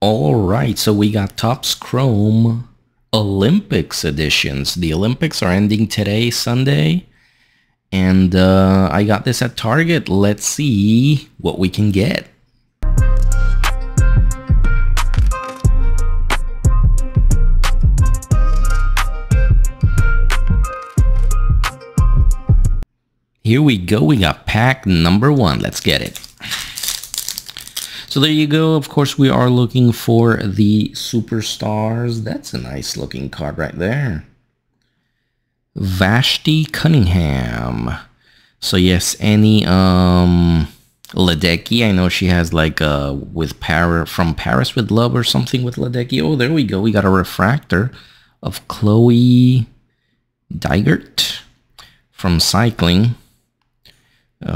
All right, so we got Topps Chrome Olympics editions. The Olympics are ending today, Sunday. And uh, I got this at Target. Let's see what we can get. Here we go. We got pack number one. Let's get it. So there you go. Of course, we are looking for the superstars. That's a nice looking card right there. Vashti Cunningham. So yes, any um Ledecky. I know she has like uh with Paris from Paris with Love or something with Ledecky. Oh, there we go. We got a refractor of Chloe Dygert from cycling. Right,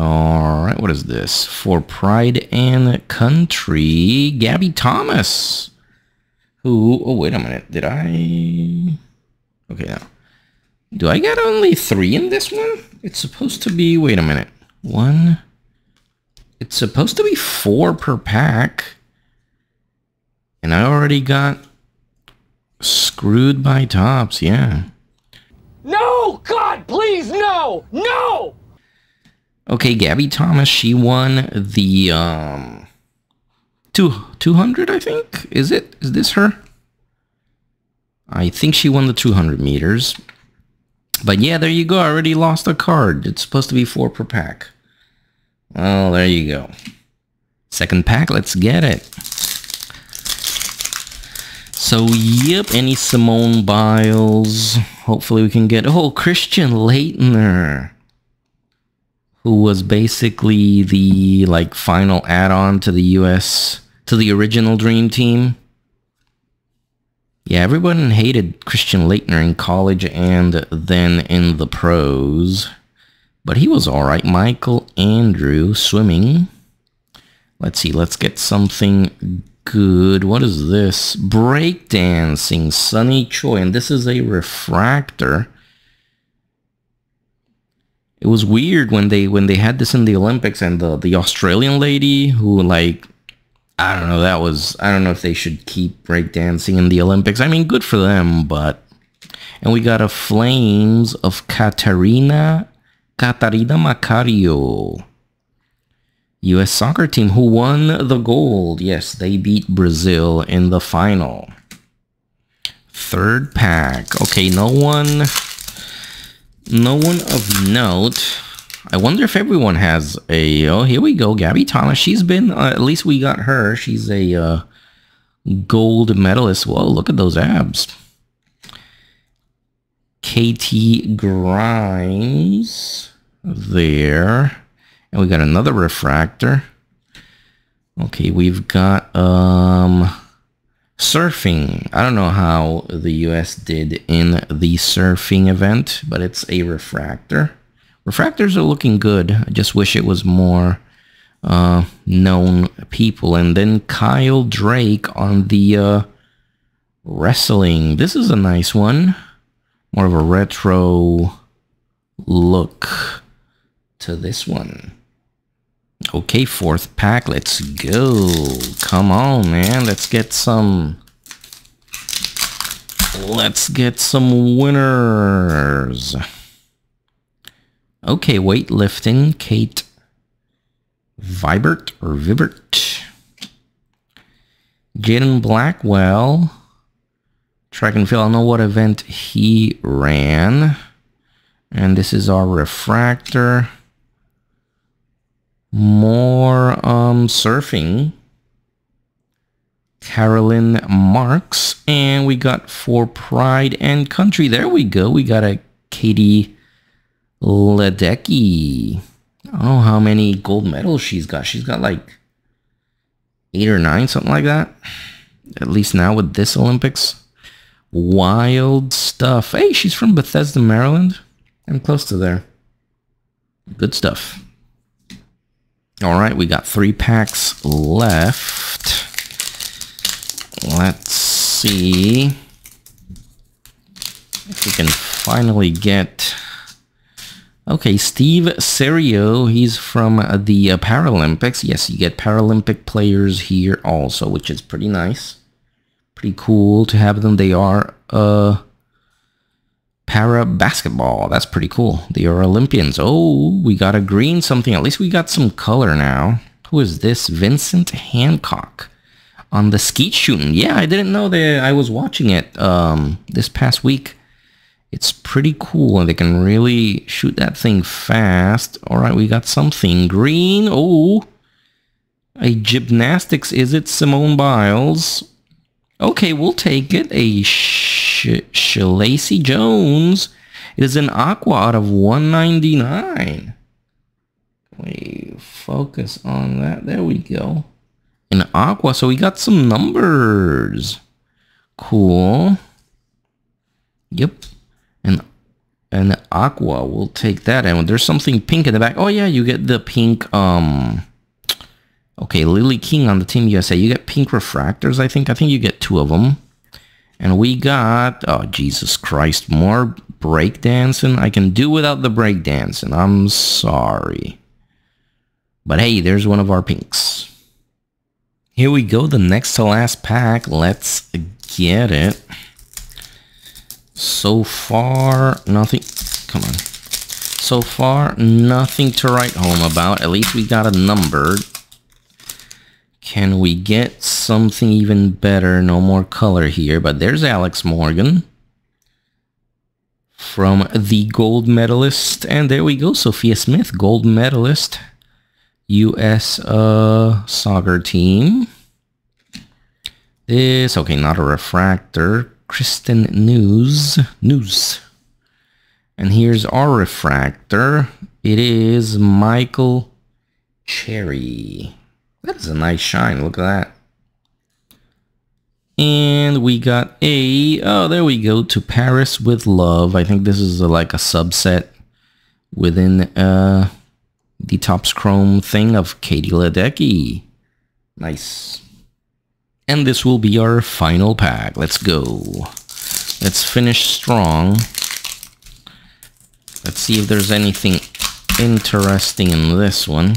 what is this? For Pride and Country, Gabby Thomas. Who, oh, wait a minute. Did I? Okay, now. Do I get only three in this one? It's supposed to be, wait a minute. One. It's supposed to be four per pack. And I already got screwed by Topps, yeah. No! God, please, no! No! Okay, Gabby Thomas, she won the um two 200, I think. Is it? Is this her? I think she won the 200 meters. But yeah, there you go. I already lost a card. It's supposed to be four per pack. Well, there you go. Second pack, let's get it. So, yep, any Simone Biles. Hopefully we can get... Oh, Christian Laettner who was basically the like final add-on to the US to the original Dream Team. Yeah, everyone hated Christian Laettner in college and then in the pros. But he was alright. Michael Andrew swimming. Let's see, let's get something good. What is this? Breakdancing, Sunny Choi. And this is a refractor it was weird when they when they had this in the Olympics and the the Australian lady who like I don't know that was I don't know if they should keep breakdancing in the Olympics. I mean, good for them, but and we got a Flames of Catarina Catarina Macario. US soccer team who won the gold. Yes, they beat Brazil in the final. Third pack. Okay, no one no one of note. I wonder if everyone has a... Oh, here we go. Gabby Thomas. She's been... Uh, at least we got her. She's a uh, gold medalist. Whoa, look at those abs. Katie Grimes. There. And we got another refractor. Okay, we've got... um surfing. I don't know how the US did in the surfing event, but it's a refractor. Refractors are looking good. I just wish it was more uh, known people. And then Kyle Dake on the uh, wrestling. This is a nice one. More of a retro look to this one. Okay, fourth pack. Let's go. Come on, man. Let's get some... Let's get some winners. Okay, weightlifting. Kate Vibert or Vibert. Jaden Blackwell. Track and field. I don't know what event he ran. And this is our refractor more um, surfing. Caroline Marks. And we got for Pride and Country. There we go. We got a Katie Ledecky. I don't know how many gold medals she's got. She's got like eight or nine, something like that. At least now with this Olympics. Wild stuff. Hey, she's from Bethesda, Maryland. I'm close to there. Good stuff. All right, we got three packs left. Let's see if we can finally get Okay, Steve Serio, he's from the uh, Paralympics. Yes, you get Paralympic players here also, which is pretty nice. Pretty cool to have them. They are uh, para basketball. That's pretty cool. The Olympians. Oh, we got a green something. At least we got some color now. Who is this? Vincent Hancock on the skeet shooting. Yeah, I didn't know that I was watching it um, this past week. It's pretty cool and they can really shoot that thing fast. All right, we got something green. Oh, a gymnastics. Is it Simone Biles? Okay, we'll take it. A Sh Shalacy Jones. It is an aqua out of 199. We focus on that. There we go. An aqua. So we got some numbers. Cool. Yep and and aqua we'll take that and there's something pink in the back oh yeah you get the pink um okay lily king on the team usa you get pink refractors i think i think you get two of them and we got oh jesus christ more breakdancing i can do without the breakdancing i'm sorry but hey there's one of our pinks here we go the next to last pack let's get it so far, nothing. Come on. So far, nothing to write home about. At least we got a number. Can we get something even better? No more color here, but there's Alex Morgan from the gold medalist. And there we go, Sophia Smith, gold medalist, U.S. Uh, soccer team. This, okay, not a refractor. Kristen Nuss. Nuss. And here's our refractor. It is Michael Cherry. That is a nice shine. Look at that. And we got a, oh, there we go, to Paris with Love. I think this is a, like a subset within uh, the Topps Chrome thing of Katie Ledecky. Nice. And this will be our final pack. Let's go. Let's finish strong. Let's see if there's anything interesting in this one.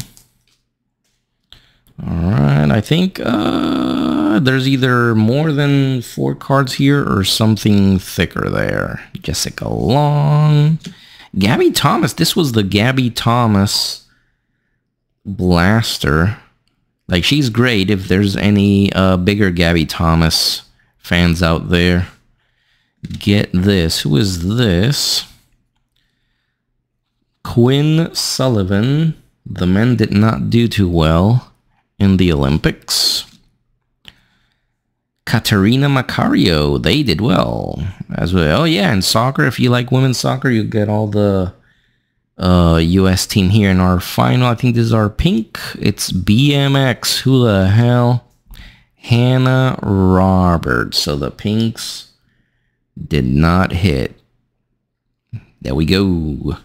Alright, I think uh, there's either more than four cards here or something thicker there. Jessica Long. Gabby Thomas. This was the Gabby Thomas blaster. Like she's great if there's any uh, bigger Gabby Thomas fans out there. Get this. Who is this? Quinn Sullivan. The men did not do too well in the Olympics. Catarina Macario, they did well as well. Oh yeah, and soccer, if you like women's soccer, you get all the uh, U.S. team here in our final. I think this is our pink. It's BMX. Who the hell? Hannah Roberts. So the pinks did not hit. There we go.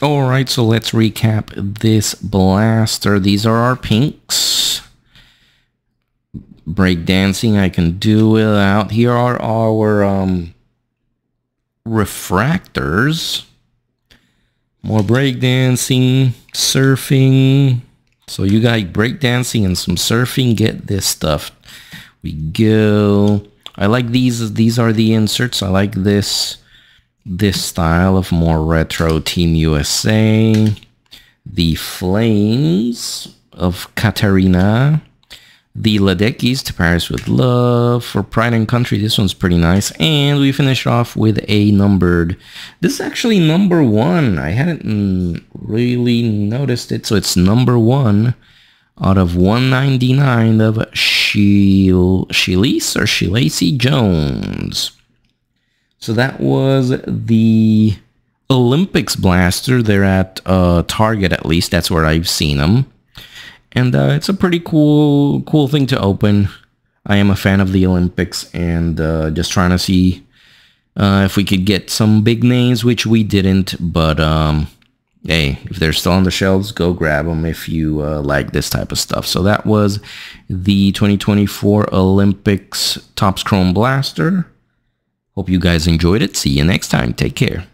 All right, so let's recap this blaster. These are our pinks. Breakdancing, I can do without. Here are our um, refractors. More breakdancing, surfing. So you got breakdancing and some surfing. Get this stuff. We go. I like these. These are the inserts. I like this this style of more retro Team USA. The Flames of Catarina the Ledeckis to Paris with Love for Pride and Country. This one's pretty nice. And we finish off with a numbered. This is actually number one. I hadn't really noticed it. So it's number one out of 199 of Shil Shilise or Shilacy Jones. So that was the Olympics blaster. They're at uh, Target at least. That's where I've seen them and uh, it's a pretty cool cool thing to open. I am a fan of the Olympics and uh, just trying to see uh, if we could get some big names, which we didn't. But um, hey, if they're still on the shelves, go grab them if you uh, like this type of stuff. So that was the 2024 Olympics Topps Chrome Blaster. Hope you guys enjoyed it. See you next time. Take care.